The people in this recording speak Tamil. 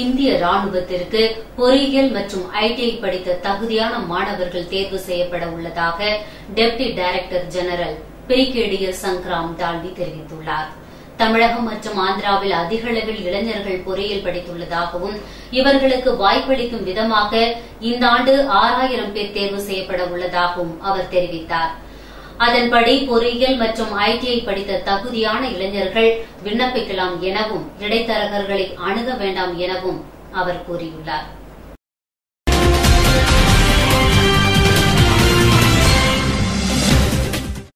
இந்திய ராணுவத்திற்கு பொறியியல் மற்றும் ஐடிஐ படித்த தகுதியான மாணவர்கள் தேர்வு செய்யப்பட உள்ளதாக deputy director general brigadier Sangram Dalvi தெரிவித்துள்ளார். தமிழகம் மற்றும் ஆந்திராவில் அதிக அளவில் இளைஞர்கள் பொறியியல் படித்துள்ளதாகவும் இவர்களுக்கு வாய்ப்பளிக்கும் விதமாக இந்த ஆண்டு ஆறாயிரம் பேர் தேர்வு செய்யப்பட உள்ளதாகவும் அவர் தெரிவித்தார். அதன்படி பொறியியல் மற்றும் ஐடிஐ படித்த தகுதியான இளைஞர்கள் விண்ணப்பிக்கலாம் எனவும் இடைத்தரகர்களை அணுக வேண்டாம் எனவும் அவர் கூறியுள்ளார்.